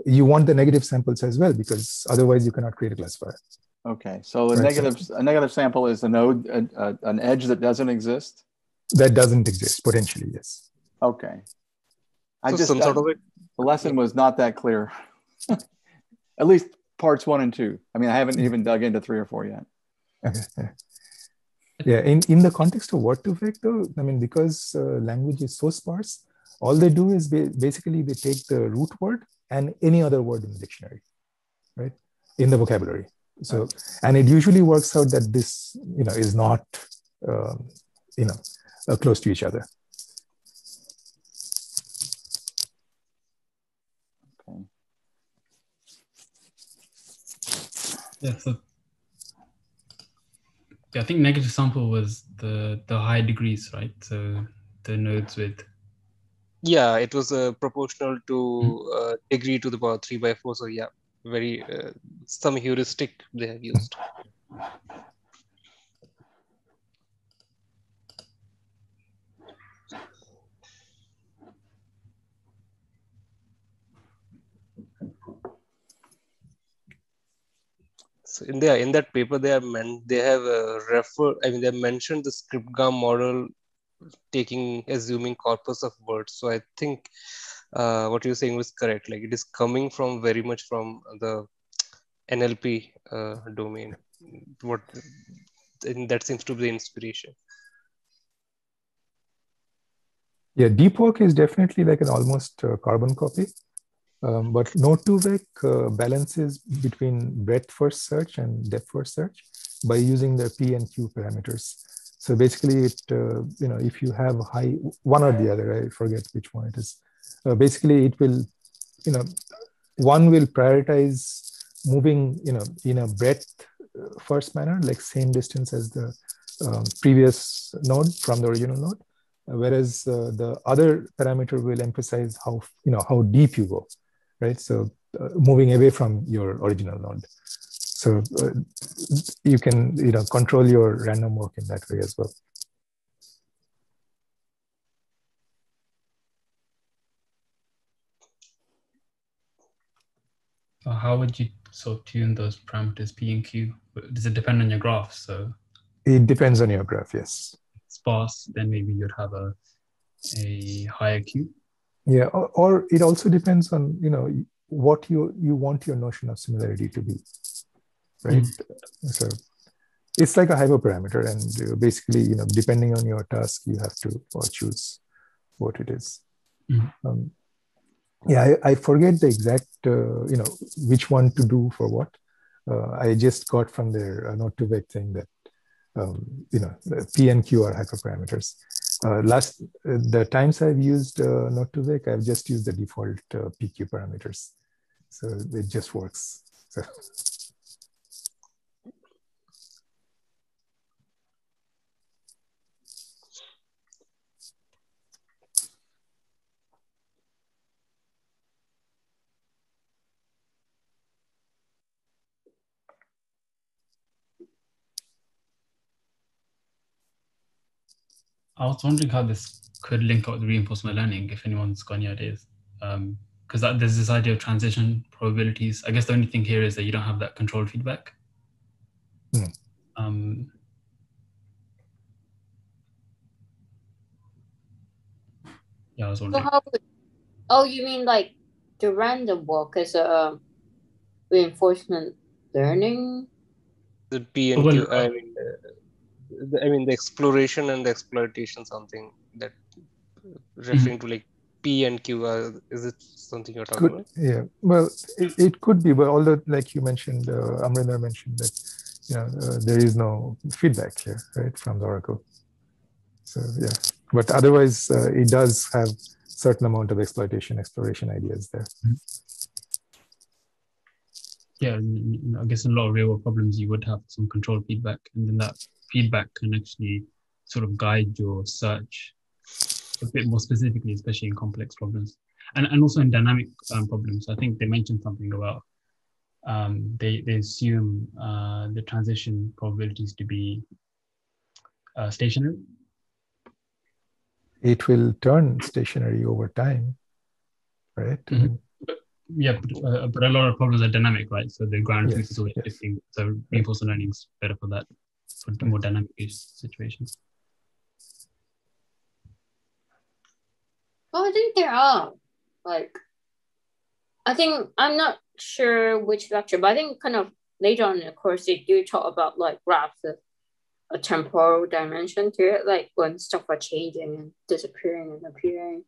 You want the negative samples as well because otherwise you cannot create a classifier. Okay, so a right, negative a negative sample is a node, a, a, an edge that doesn't exist. That doesn't exist potentially, yes. Okay. I so just some sort of it. The lesson was not that clear. *laughs* at least parts one and two. I mean, I haven't even dug into three or four yet. Okay. *laughs* Yeah, in, in the context of word2vec, though, I mean, because uh, language is so sparse, all they do is ba- basically they take the root word and any other word in the dictionary, right? In the vocabulary. So, and it usually works out that this, you know, is not, um, you know, uh, close to each other. Okay. Yeah, so yeah, I think negative sample was the the high degrees, right? So the nodes with yeah, it was uh, proportional to mm-hmm. uh, degree to the power three by four. So yeah, very uh, some heuristic they have used. So in there in that paper they have meant they have uh, referred I mean they have mentioned the skip-gram model taking assuming corpus of words. So I think uh, what you're saying was correct. Like it is coming from very much from the NLP uh, domain. What that seems to be the inspiration. Yeah, DeepWalk is definitely like an almost uh, carbon copy. Um, but Node2vec uh, balances between breadth first search and depth first search by using the P and Q parameters. So basically, it uh, you know if you have high one or the other, I forget which one it is. Uh, basically, it will you know one will prioritize moving you know in a breadth uh, first manner, like same distance as the um, previous node from the original node, whereas uh, the other parameter will emphasize how you know how deep you go right? So uh, moving away from your original node. So uh, you can you know control your random walk in that way as well. So how would you sort of tune those parameters P and Q? Does it depend on your graph? So it depends on your graph, yes. Sparse, then maybe you'd have a a higher Q yeah or, or, it also depends on you know what you you want your notion of similarity to be right mm. so it's like a hyperparameter and basically you know depending on your task you have to or choose what it is mm. um, yeah I, I, forget the exact uh, you know which one to do for what uh, i just got from their uh, Node2vec thing that um, you know p and q are hyperparameters Uh, last uh, the times I've used uh, Node2Vec, I've just used the default uh, PQ parameters, so it just works. So. I was wondering how this could link up with reinforcement learning, if anyone's got any ideas. Because um, there's this idea of transition probabilities. I guess the only thing here is that you don't have that controlled feedback. Mm. Um, yeah, I was wondering. So how would, oh, you mean like the random walk as a reinforcement learning? The P and Well, Q. I uh, mean, uh, the, I mean the exploration and the exploitation. Something that referring to like P and Q. Uh, is it something you're talking Could, about? yeah, well, it, it could be, but although, like you mentioned, uh, Amrinder mentioned that you know uh, there is no feedback here, right, from the Oracle. So yeah, but otherwise, uh, it does have certain amount of exploitation, exploration ideas there. yeah, and, you know, I guess in a lot of real world problems, you would have some control feedback, and then that feedback can actually sort of guide your search a bit more specifically, especially in complex problems, and and also in dynamic um, problems. I think they mentioned something about um, they they assume uh, the transition probabilities to be uh, stationary. It will turn stationary over time, right? Mhm. Yeah, but, uh, but a lot of problems are dynamic, right? So the ground truth Yes, is always yes. shifting. So reinforcement learning is better for that, for the more dynamic situations. Oh, I think there are like I think I'm not sure which lecture, but I think kind of later on in the course they do talk about like graphs of a temporal dimension to it, like when stuff are changing and disappearing and appearing.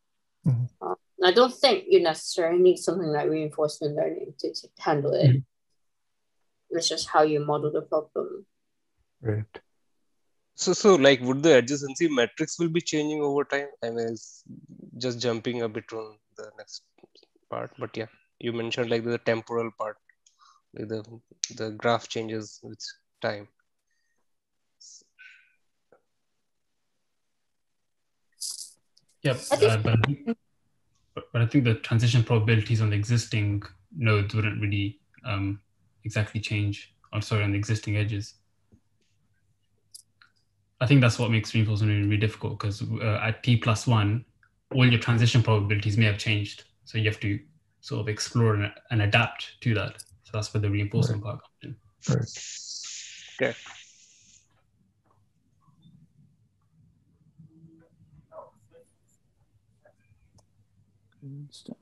Mhm. Uh, I don't think you necessarily need something like reinforcement learning to, to handle it. Mhm. It's just how you model the problem. Right. So, so like, would the adjacency matrix will be changing over time? I mean, it's just jumping a bit on the next part, but yeah, you mentioned like the temporal part, like the the graph changes with time. Yep. Uh, but, I think- but, but I think the transition probabilities on the existing nodes wouldn't really um, exactly change. I'm sorry, on the existing edges. I think that's what makes reinforcement learning really difficult because uh, at t plus one, all your transition probabilities may have changed. So you have to sort of explore and, and adapt to that. So that's where the reinforcement part comes in. Right. Okay. Good stuff.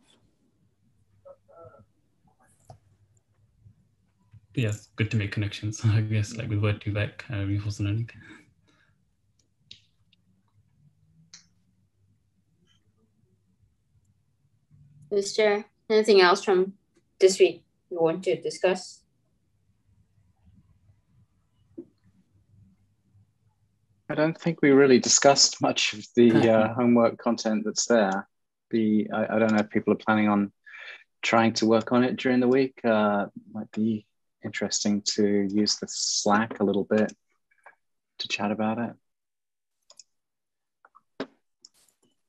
But yeah, good to make connections, *laughs* I guess, like with word2vec, uh, reinforcement learning. Is there anything else from this week you want to discuss? I don't think we really discussed much of the *laughs* uh, homework content that's there. The I, I don't know if people are planning on trying to work on it during the week. Uh, might be interesting to use the Slack a little bit to chat about it.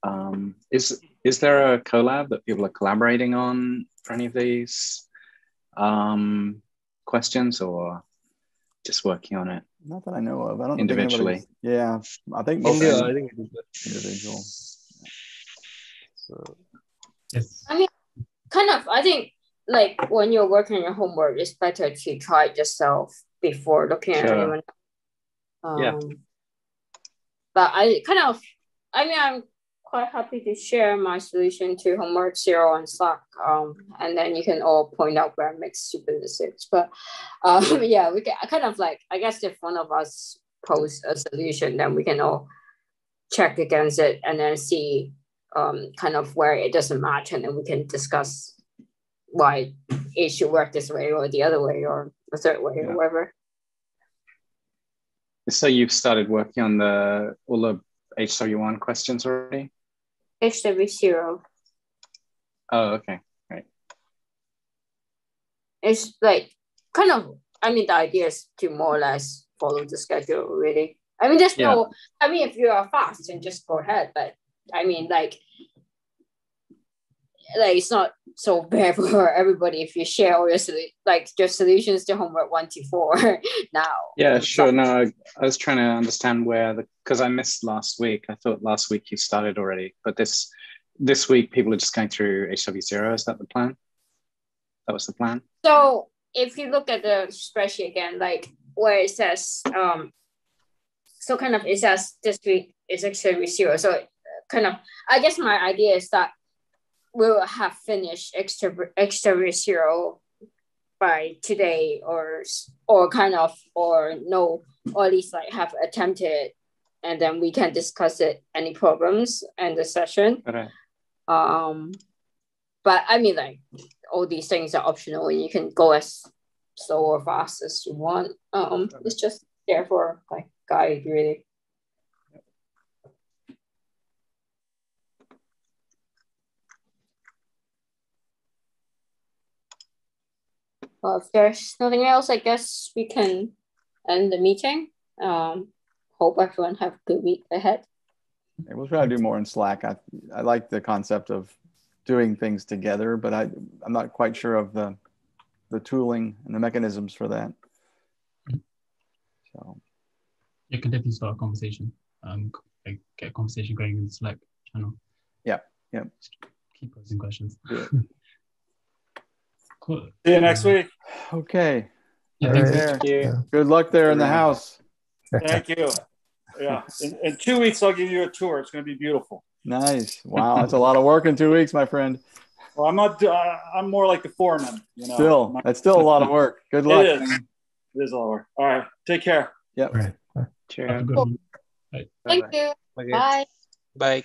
Um, is is there a Colab that people are collaborating on for any of these um, questions, or just working on it? Not that I know of. I don't Individually. Think anybody's- yeah, I think most India, of I them think it is individual. So, Yes. kind of i think like when you're working on your homework it's better to try it yourself before looking at Sure. anyone um, Yeah. but i kind of i mean i'm quite happy to share my solution to homework zero on slack um, and then you can all point out where it makes stupid mistakes but um, *laughs* yeah we can I kind of like i guess if one of us posts a solution then we can all check against it and then see um, kind of where it doesn't match, and then we can discuss why it should work this way or the other way or the third way Yeah. or whatever. So you've started working on the all the HW1 questions already? HW0. Oh, okay. Right. It's like kind of, I mean, the idea is to more or less follow the schedule, really. I mean, there's no, I mean, if you are fast, then just go ahead. But I mean, like, like it's not so bad *laughs* for everybody if you share all your solu- like your solutions to homework one to four now. Yeah, sure. No, I, I was trying to understand where the because I missed last week. I thought last week you started already, but this this week people are just going through HW zero. Is that the plan? That was the plan. So if you look at the spreadsheet again, like where it says, um, so kind of it says this week is actually zero. So kind of, I guess my idea is that we'll have finished extra extra zero by today or or kind of or no or at least like have attempted and then we can discuss it any problems in the session. Um but i mean like all these things are optional and you can go as slow or fast as you want. Um it's just there for like guide really well if there's nothing else i guess we can end the meeting um hope everyone have a good week ahead Yeah, we'll try to do more in Slack. I, I like the concept of doing things together, but I, I'm not quite sure of the, the tooling and the mechanisms for that. So, You can definitely start a conversation. Um, like get a conversation going in the Slack channel. Yeah, yeah. Just keep posing questions. *laughs* Yeah. cool. See you next week. okay. Yeah, right. Thank you. Good luck there in the house. Thank you. Yeah. In, in two weeks, I'll give you a tour. It's going to be beautiful. Nice. Wow. That's a lot of work in two weeks, my friend. Well, I'm not. Uh, I'm more like the foreman. You know. Still, My- that's still a lot of work. Good luck. It is. It is a lot of work. All right. Take care. Yep. Right. Have a Cheers. good one. thank you Okay. bye Bye.